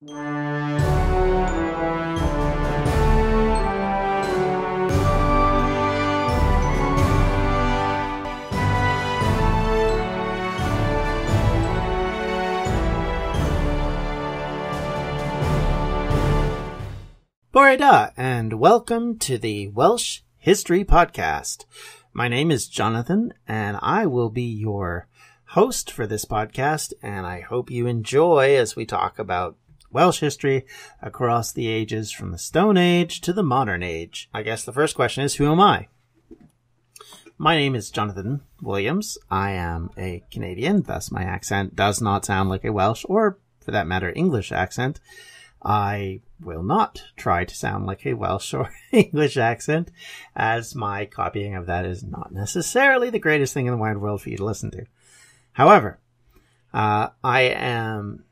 Bore da, and welcome to the Welsh History Podcast. My name is Jonathan, and I will be your host for this podcast, and I hope you enjoy as we talk about Welsh history across the ages from the Stone Age to the modern age. I guess the first question is, who am I? My name is Jonathan Williams. I am a Canadian, thus my accent does not sound like a Welsh or, for that matter, English accent. I will not try to sound like a Welsh or English accent, as my copying of that is not necessarily the greatest thing in the wide world for you to listen to. However, uh, I am,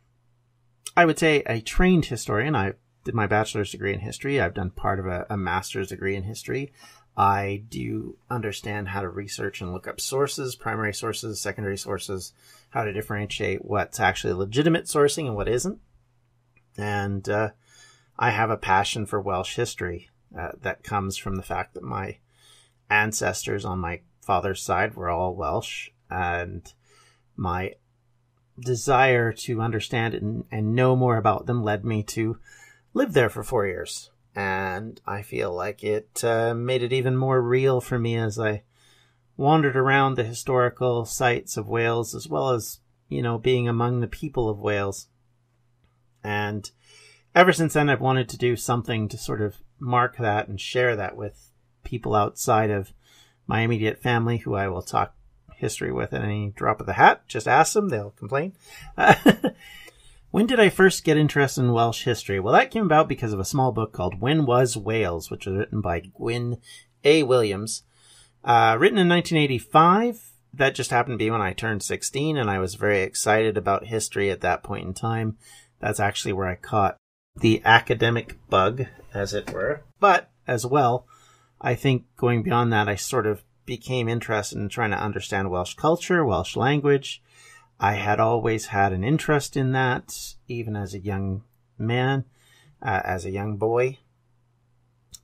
I would say, a trained historian. I did my bachelor's degree in history. I've done part of a, a master's degree in history. I do understand how to research and look up sources, primary sources, secondary sources, how to differentiate what's actually legitimate sourcing and what isn't and uh, I have a passion for Welsh history uh, that comes from the fact that my ancestors on my father's side were all Welsh, and my desire to understand and, and know more about them led me to live there for four years. And I feel like it uh, made it even more real for me as I wandered around the historical sites of Wales, as well as, you know, being among the people of Wales. And ever since then, I've wanted to do something to sort of mark that and share that with people outside of my immediate family who I will talk history with any drop of the hat. Just ask them, they'll complain. when did I first get interested in Welsh history? Well, that came about because of a small book called When Was Wales, which was written by Gwyn A. Williams. Uh, written in 1985. That just happened to be when I turned 16, and I was very excited about history at that point in time. That's actually where I caught the academic bug, as it were. But as well, I think going beyond that, I sort of became interested in trying to understand Welsh culture, Welsh language. I had always had an interest in that, even as a young man, uh, as a young boy.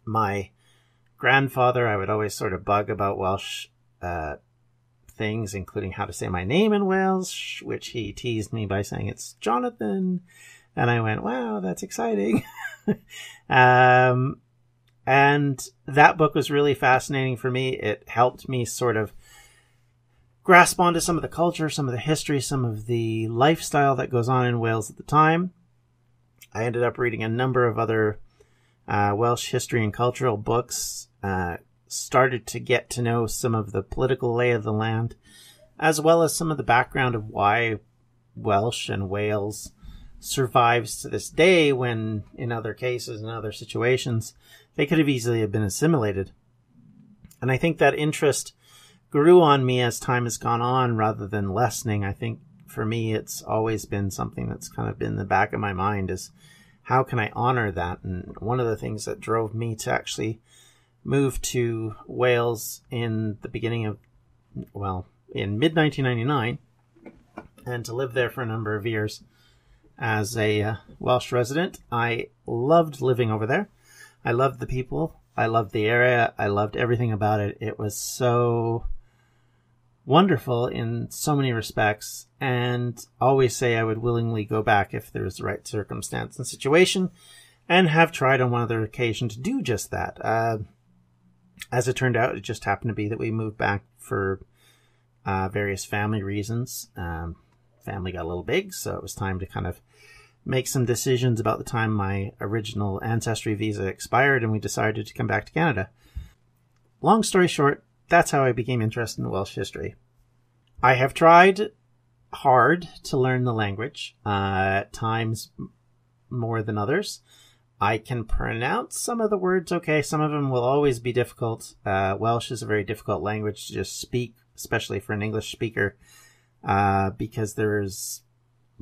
My grandfather, I would always sort of bug about Welsh uh, things, including how to say my name in Welsh, which he teased me by saying it's Jonathan. And I went, wow, that's exciting. um, and that book was really fascinating for me. It helped me sort of grasp onto some of the culture, some of the history, some of the lifestyle that goes on in Wales at the time. I ended up reading a number of other uh, Welsh history and cultural books, uh, started to get to know some of the political lay of the land, as well as some of the background of why Welsh and Wales survives to this day when in other cases and other situations they could have easily have been assimilated and i think that interest grew on me as time has gone on rather than lessening i think for me it's always been something that's kind of been in the back of my mind is how can i honor that and one of the things that drove me to actually move to wales in the beginning of well in mid 1999 and to live there for a number of years as a uh, Welsh resident. I loved living over there. I loved the people. I loved the area. I loved everything about it. It was so wonderful in so many respects and always say I would willingly go back if there was the right circumstance and situation and have tried on one other occasion to do just that. Uh, as it turned out, it just happened to be that we moved back for uh, various family reasons. Um, family got a little big, so it was time to kind of make some decisions about the time my original ancestry visa expired and we decided to come back to Canada. Long story short, that's how I became interested in Welsh history. I have tried hard to learn the language, uh, at times more than others. I can pronounce some of the words okay. Some of them will always be difficult. Uh, Welsh is a very difficult language to just speak, especially for an English speaker uh, because there's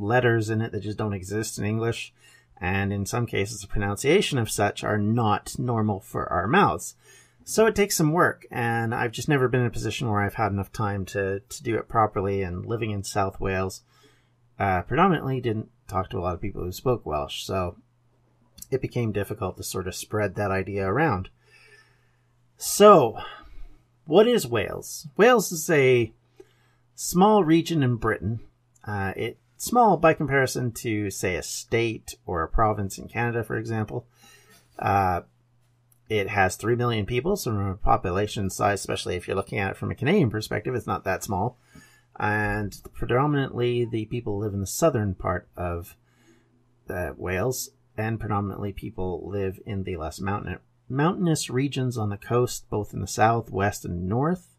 letters in it that just don't exist in English. And in some cases, the pronunciation of such are not normal for our mouths. So it takes some work, and I've just never been in a position where I've had enough time to, to do it properly. And living in South Wales, uh, predominantly didn't talk to a lot of people who spoke Welsh, so it became difficult to sort of spread that idea around. So, what is Wales? Wales is a small region in Britain. Uh, it's small by comparison to, say, a state or a province in Canada, for example. Uh, it has 3 million people, so from a population size, especially if you're looking at it from a Canadian perspective, it's not that small. And predominantly the people live in the southern part of uh, Wales, and predominantly people live in the less mountain, mountainous regions on the coast, both in the south, west, and north.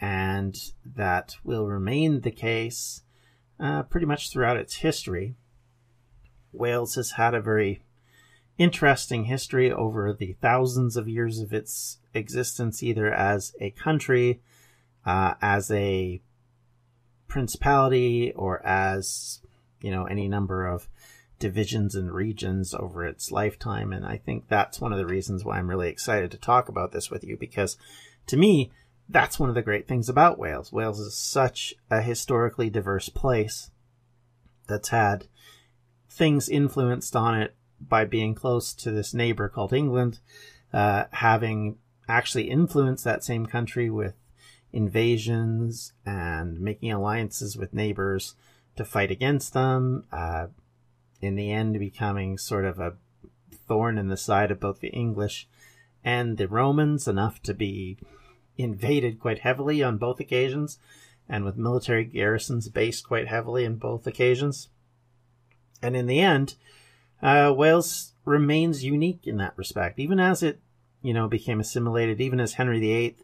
And that will remain the case uh, pretty much throughout its history. Wales has had a very interesting history over the thousands of years of its existence, either as a country, uh, as a principality, or as, you know, any number of divisions and regions over its lifetime. And I think that's one of the reasons why I'm really excited to talk about this with you, because to me, that's one of the great things about Wales. Wales is such a historically diverse place that's had things influenced on it by being close to this neighbor called England, uh, having actually influenced that same country with invasions and making alliances with neighbors to fight against them. Uh, in the end, becoming sort of a thorn in the side of both the English and the Romans, enough to be invaded quite heavily on both occasions, and with military garrisons based quite heavily in both occasions. And in the end, uh, Wales remains unique in that respect, even as it, you know, became assimilated, even as Henry VIII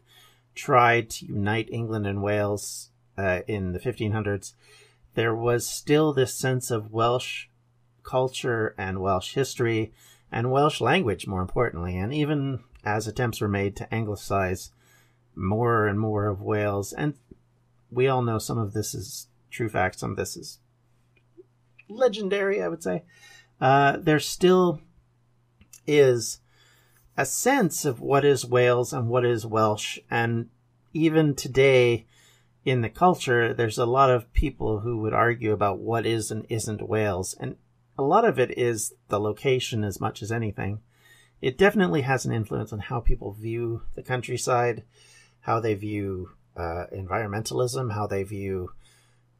tried to unite England and Wales uh, in the 1500s. There was still this sense of Welsh culture and Welsh history and Welsh language, more importantly. And even as attempts were made to anglicize more and more of Wales, and we all know some of this is true fact, some of this is legendary, I would say uh, there still is a sense of what is Wales and what is Welsh. And even today in the culture, there's a lot of people who would argue about what is and isn't Wales. And a lot of it is the location as much as anything. It definitely has an influence on how people view the countryside, how they view uh, environmentalism, how they view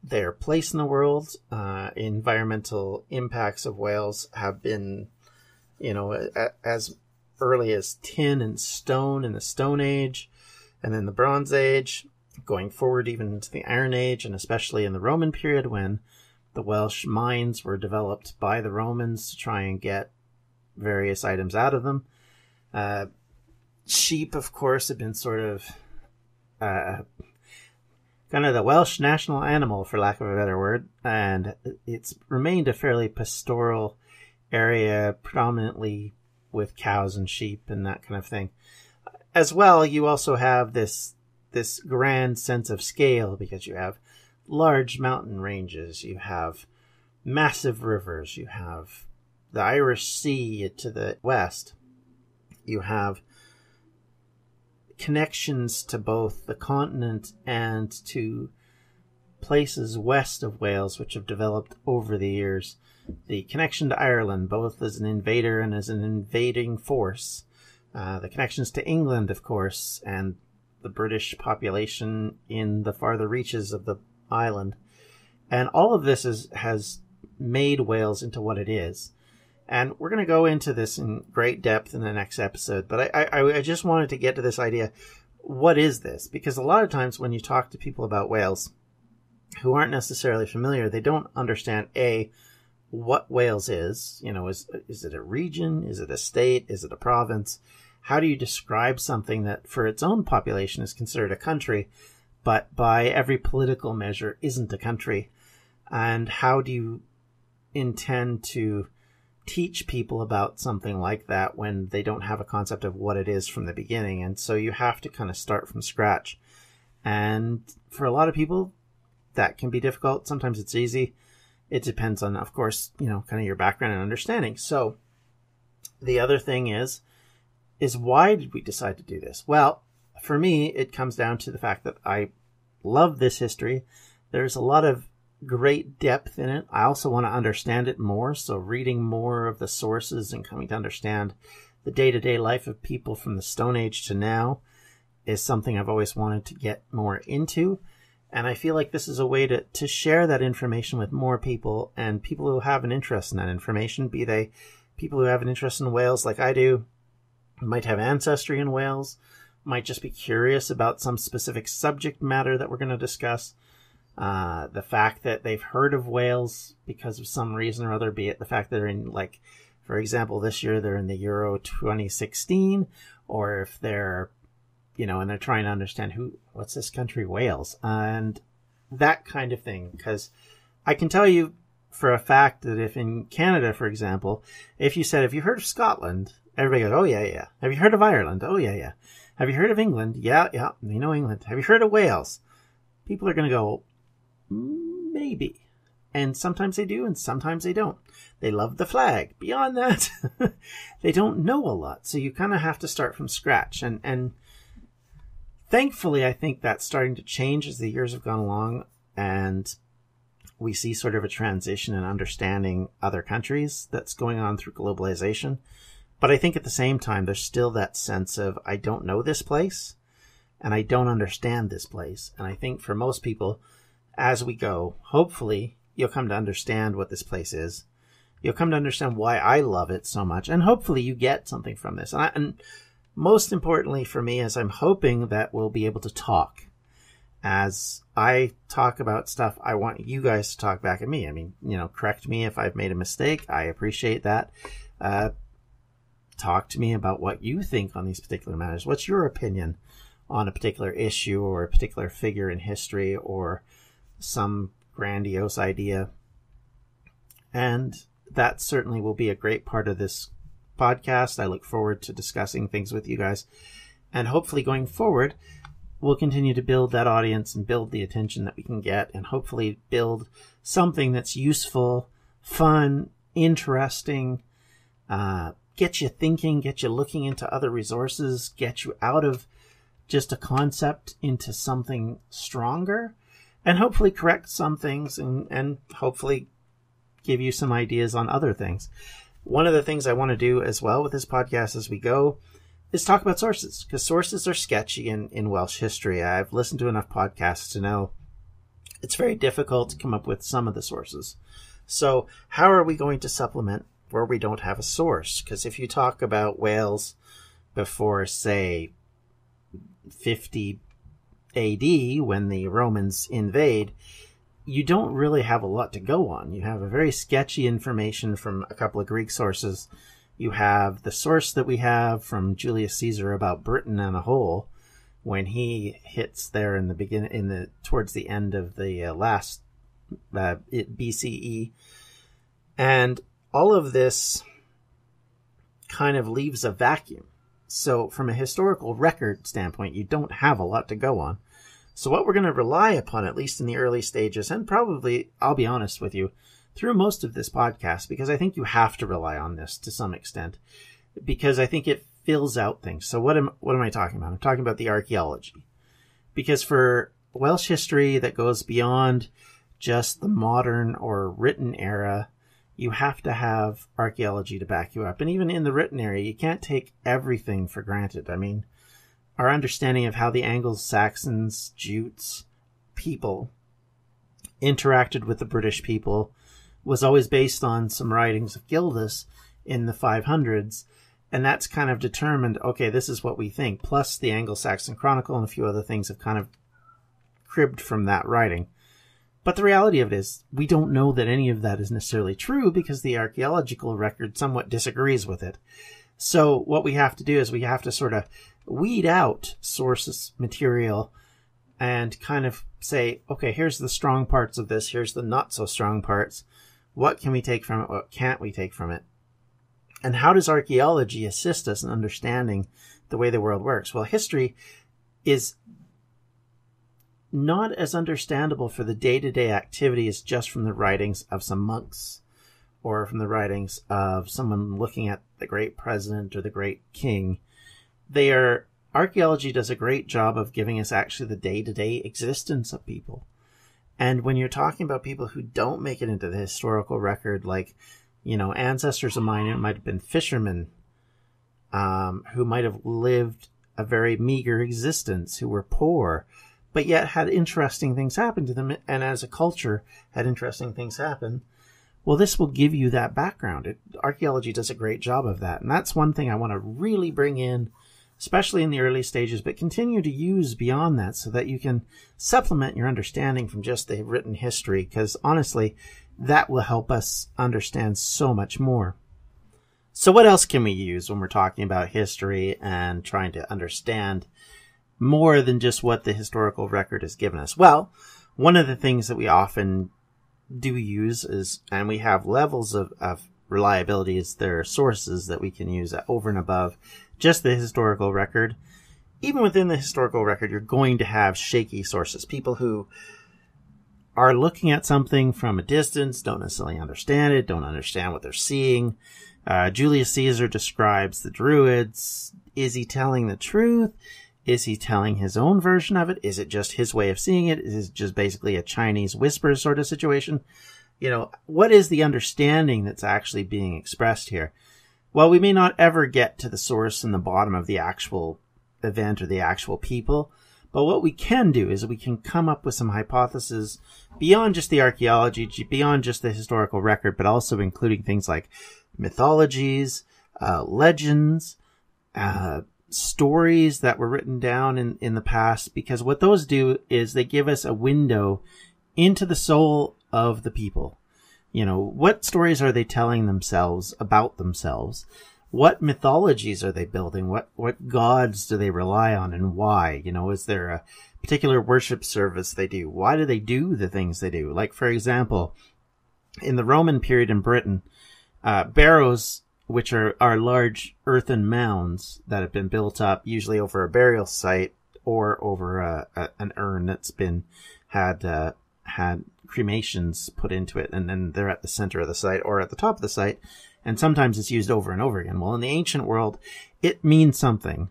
their place in the world. Uh, environmental impacts of Wales have been, you know, a, as early as tin and stone in the Stone Age, and then the Bronze Age, going forward even into the Iron Age, and especially in the Roman period when the Welsh mines were developed by the Romans to try and get various items out of them. Uh, sheep, of course, have been sort of uh, kind of the Welsh national animal, for lack of a better word, and it's remained a fairly pastoral area, predominantly with cows and sheep and that kind of thing. As well, you also have this this grand sense of scale because you have large mountain ranges, you have massive rivers, you have the Irish Sea to the west, you have connections to both the continent and to places west of Wales, which have developed over the years. The connection to Ireland, both as an invader and as an invading force. Uh, the connections to England, of course, and the British population in the farther reaches of the island. And all of this is, has made Wales into what it is. And we're going to go into this in great depth in the next episode, but I, I, I just wanted to get to this idea. What is this? Because a lot of times when you talk to people about Wales who aren't necessarily familiar, they don't understand A, what Wales is. You know, is, is it a region? Is it a state? Is it a province? How do you describe something that for its own population is considered a country, but by every political measure isn't a country? And how do you intend to teach people about something like that when they don't have a concept of what it is from the beginning. And so you have to kind of start from scratch. And for a lot of people, that can be difficult. Sometimes it's easy. It depends on, of course, you know, kind of your background and understanding. So the other thing is, is why did we decide to do this? Well, for me, it comes down to the fact that I love this history. There's a lot of great depth in it. I also want to understand it more. So reading more of the sources and coming to understand the day to day life of people from the Stone Age to now is something I've always wanted to get more into. And I feel like this is a way to, to share that information with more people and people who have an interest in that information, be they people who have an interest in Wales like I do, might have ancestry in Wales, might just be curious about some specific subject matter that we're going to discuss. Uh, the fact that they've heard of Wales because of some reason or other, be it the fact that they're in, like, for example, this year they're in the Euro 2016, or if they're, you know, and they're trying to understand who, what's this country, Wales, and that kind of thing. Because I can tell you for a fact that if in Canada, for example, if you said, Have you heard of Scotland? Everybody goes, Oh, yeah, yeah. Have you heard of Ireland? Oh, yeah, yeah. Have you heard of England? Yeah, yeah, we know England. Have you heard of Wales? People are going to go, Maybe. And sometimes they do, and sometimes they don't. They love the flag. Beyond that, they don't know a lot. So you kind of have to start from scratch. And, and thankfully, I think that's starting to change as the years have gone along. And we see sort of a transition in understanding other countries that's going on through globalization. But I think at the same time, there's still that sense of, I don't know this place and I don't understand this place. And I think for most people, as we go, hopefully you'll come to understand what this place is. You'll come to understand why I love it so much. And hopefully you get something from this. And, I, and most importantly for me is I'm hoping that we'll be able to talk. As I talk about stuff, I want you guys to talk back at me. I mean, you know, correct me if I've made a mistake. I appreciate that. Uh, talk to me about what you think on these particular matters. What's your opinion on a particular issue or a particular figure in history or some grandiose idea. And that certainly will be a great part of this podcast. I look forward to discussing things with you guys. And hopefully, going forward, we'll continue to build that audience and build the attention that we can get, and hopefully, build something that's useful, fun, interesting, uh, get you thinking, get you looking into other resources, get you out of just a concept into something stronger and hopefully correct some things and, and hopefully give you some ideas on other things. One of the things I want to do as well with this podcast as we go is talk about sources because sources are sketchy in, in Welsh history. I've listened to enough podcasts to know it's very difficult to come up with some of the sources. So, how are we going to supplement where we don't have a source? Because if you talk about Wales before, say, 50 AD, when the Romans invade, you don't really have a lot to go on. You have a very sketchy information from a couple of Greek sources. You have the source that we have from Julius Caesar about Britain and a whole, when he hits there in the begin in the towards the end of the uh, last uh, BCE, and all of this kind of leaves a vacuum. So, from a historical record standpoint, you don't have a lot to go on. So, what we're going to rely upon, at least in the early stages, and probably, I'll be honest with you, through most of this podcast, because I think you have to rely on this to some extent, because I think it fills out things. So, what am what am I talking about? I'm talking about the archaeology, because for Welsh history that goes beyond just the modern or written era, you have to have archaeology to back you up. And even in the written area, you can't take everything for granted. I mean, our understanding of how the Anglo-Saxons, Jutes, people interacted with the British people was always based on some writings of Gildas in the 500s. And that's kind of determined, okay, this is what we think. Plus the Anglo-Saxon Chronicle and a few other things have kind of cribbed from that writing. But the reality of it is, we don't know that any of that is necessarily true because the archaeological record somewhat disagrees with it. So what we have to do is we have to sort of weed out sources material and kind of say, okay, here's the strong parts of this, here's the not so strong parts. What can we take from it? What can't we take from it? And how does archaeology assist us in understanding the way the world works? Well, history is not as understandable for the day to day activities just from the writings of some monks or from the writings of someone looking at the great president or the great king. They are, archaeology does a great job of giving us actually the day to day existence of people. And when you're talking about people who don't make it into the historical record, like, you know, ancestors of mine, it might have been fishermen um, who might have lived a very meager existence, who were poor, but yet had interesting things happen to them, and as a culture had interesting things happen. Well, this will give you that background. It, archaeology does a great job of that, and that's one thing I want to really bring in, especially in the early stages, but continue to use beyond that, so that you can supplement your understanding from just the written history. Because honestly, that will help us understand so much more. So, what else can we use when we're talking about history and trying to understand more than just what the historical record has given us? Well, one of the things that we often do use is, and we have levels of, of reliability, is there are sources that we can use over and above just the historical record. Even within the historical record, you're going to have shaky sources, people who are looking at something from a distance, don't necessarily understand it, don't understand what they're seeing. Uh, Julius Caesar describes the Druids. Is he telling the truth? Is he telling his own version of it? Is it just his way of seeing it? Is it just basically a Chinese whisper sort of situation? You know, what is the understanding that's actually being expressed here? Well, we may not ever get to the source and the bottom of the actual event or the actual people, but what we can do is we can come up with some hypotheses beyond just the archaeology, beyond just the historical record, but also including things like mythologies, uh, legends, uh, stories that were written down in, in the past because what those do is they give us a window into the soul of the people. You know, what stories are they telling themselves about themselves? What mythologies are they building? What, what gods do they rely on and why? You know, is there a particular worship service they do? Why do they do the things they do? Like, for example, in the Roman period in Britain, uh, barrows which are, are large earthen mounds that have been built up, usually over a burial site or over a, a, an urn that's been had uh, had cremations put into it, and then they're at the center of the site or at the top of the site, and sometimes it's used over and over again. Well, in the ancient world, it means something,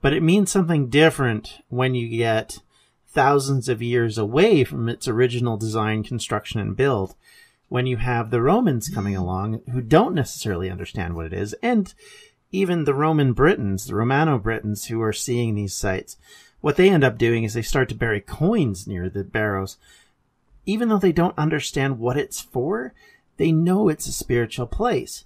but it means something different when you get thousands of years away from its original design, construction, and build when you have the Romans coming along who don't necessarily understand what it is, and even the Roman Britons, the Romano Britons who are seeing these sites, what they end up doing is they start to bury coins near the barrows. Even though they don't understand what it's for, they know it's a spiritual place.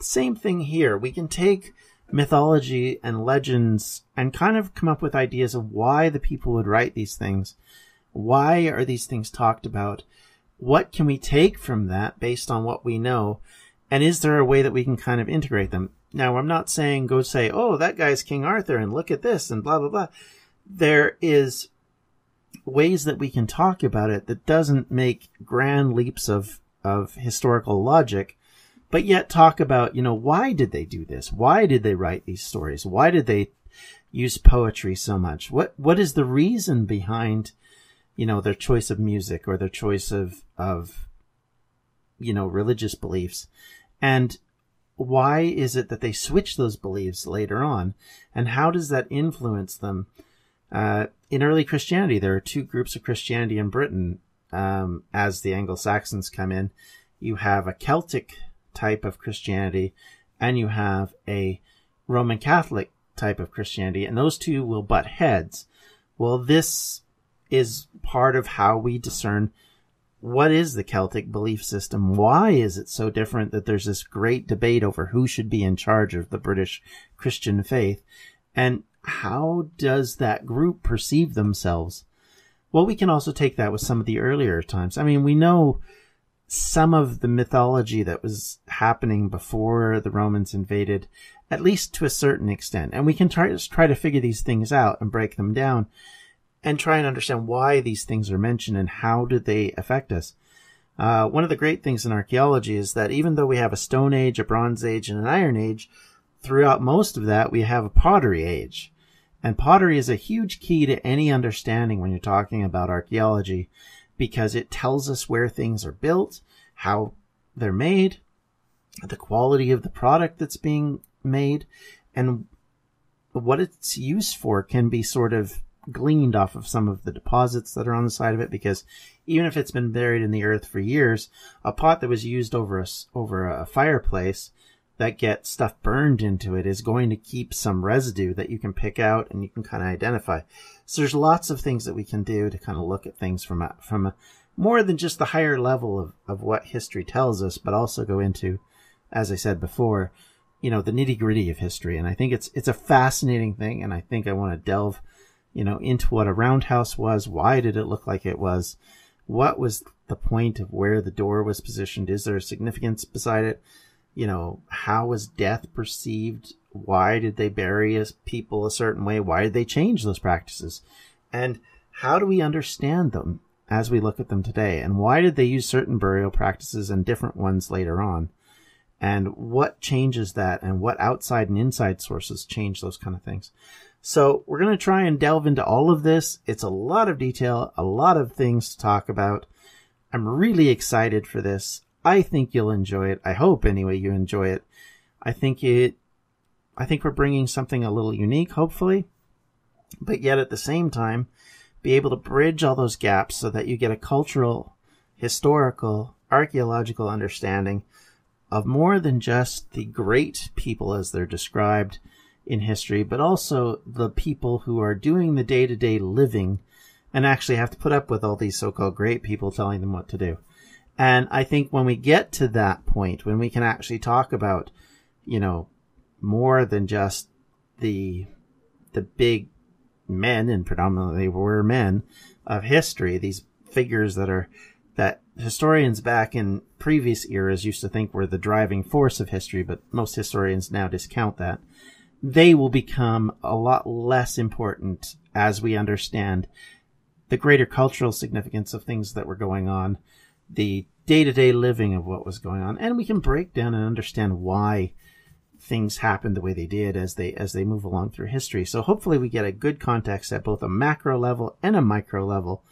Same thing here. We can take mythology and legends and kind of come up with ideas of why the people would write these things. Why are these things talked about? What can we take from that based on what we know? And is there a way that we can kind of integrate them? Now, I'm not saying go say, oh, that guy's King Arthur and look at this and blah, blah, blah. There is ways that we can talk about it that doesn't make grand leaps of, of historical logic, but yet talk about, you know, why did they do this? Why did they write these stories? Why did they use poetry so much? What, what is the reason behind you know, their choice of music or their choice of, of, you know, religious beliefs. And why is it that they switch those beliefs later on? And how does that influence them? Uh, in early Christianity, there are two groups of Christianity in Britain. Um, as the Anglo-Saxons come in, you have a Celtic type of Christianity and you have a Roman Catholic type of Christianity, and those two will butt heads. Well, this is part of how we discern what is the Celtic belief system? Why is it so different that there's this great debate over who should be in charge of the British Christian faith? And how does that group perceive themselves? Well, we can also take that with some of the earlier times. I mean, we know some of the mythology that was happening before the Romans invaded, at least to a certain extent. And we can try, try to figure these things out and break them down and try and understand why these things are mentioned and how do they affect us. Uh, one of the great things in archaeology is that even though we have a Stone Age, a Bronze Age, and an Iron Age, throughout most of that we have a Pottery Age. And pottery is a huge key to any understanding when you're talking about archaeology because it tells us where things are built, how they're made, the quality of the product that's being made, and what it's used for can be sort of gleaned off of some of the deposits that are on the side of it because even if it's been buried in the earth for years, a pot that was used over a, over a fireplace that gets stuff burned into it is going to keep some residue that you can pick out and you can kind of identify. So there's lots of things that we can do to kind of look at things from a, from a more than just the higher level of, of what history tells us, but also go into, as I said before, you know, the nitty gritty of history. And I think it's, it's a fascinating thing. And I think I want to delve, you know, into what a roundhouse was. Why did it look like it was? What was the point of where the door was positioned? Is there a significance beside it? You know, how was death perceived? Why did they bury people a certain way? Why did they change those practices? And how do we understand them? as we look at them today? And why did they use certain burial practices and different ones later on? And what changes that and what outside and inside sources change those kind of things? So we're going to try and delve into all of this. It's a lot of detail, a lot of things to talk about. I'm really excited for this. I think you'll enjoy it. I hope anyway you enjoy it. I think it, I think we're bringing something a little unique, hopefully, but yet at the same time, be able to bridge all those gaps so that you get a cultural, historical, archaeological understanding of more than just the great people as they're described in history, but also the people who are doing the day to day living and actually have to put up with all these so called great people telling them what to do. And I think when we get to that point, when we can actually talk about, you know, more than just the, the big men, and predominantly were men of history, these figures that are, that historians back in previous eras used to think were the driving force of history, but most historians now discount that. They will become a lot less important as we understand the greater cultural significance of things that were going on, the day to day living of what was going on, and we can break down and understand why things happened the way they did as they as they move along through history. So hopefully we get a good context at both a macro level and a micro level,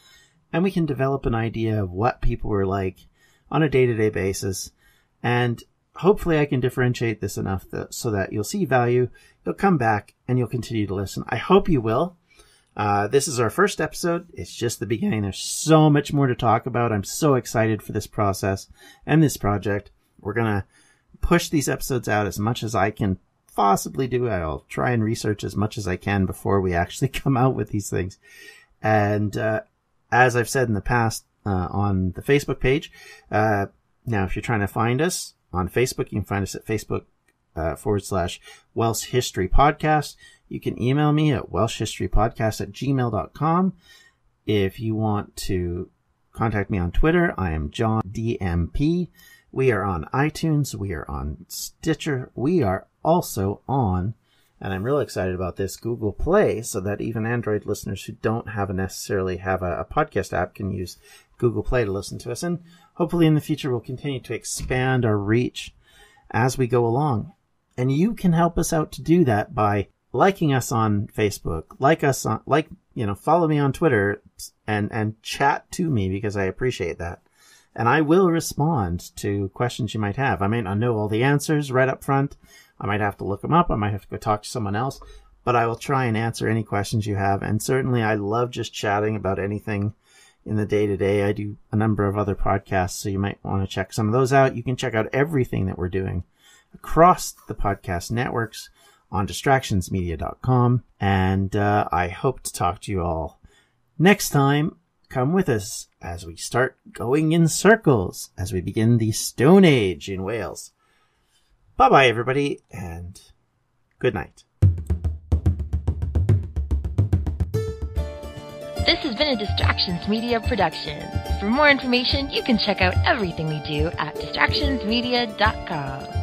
and we can develop an idea of what people were like on a day-to-day basis. And hopefully I can differentiate this enough that, so that you'll see value, you'll come back, and you'll continue to listen. I hope you will. Uh, this is our first episode. It's just the beginning. There's so much more to talk about. I'm so excited for this process and this project. We're gonna push these episodes out as much as I can possibly do. I'll try and research as much as I can before we actually come out with these things. And uh, as I've said in the past uh, on the Facebook page, uh, now if you're trying to find us on Facebook, you can find us at Facebook uh, forward slash Welsh History Podcast. You can email me at welshhistorypodcast at gmail.com. If you want to contact me on Twitter, I am John DMP. We are on iTunes. We are on Stitcher. We are also on, and I'm really excited about this, Google Play, so that even Android listeners who don't have a necessarily have a, a podcast app can use Google Play to listen to us. And hopefully in the future we'll continue to expand our reach as we go along. And you can help us out to do that by liking us on Facebook, like us on, like, you know, follow me on Twitter and, and chat to me because I appreciate that and I will respond to questions you might have. I may not know all the answers right up front. I might have to look them up. I might have to go talk to someone else, but I will try and answer any questions you have. And certainly I love just chatting about anything in the day to day. I do a number of other podcasts, so you might want to check some of those out. You can check out everything that we're doing across the podcast networks on distractionsmedia.com. And uh, I hope to talk to you all next time Come with us as we start going in circles as we begin the Stone Age in Wales. Bye bye, everybody, and good night. This has been a Distractions Media production. For more information, you can check out everything we do at distractionsmedia.com.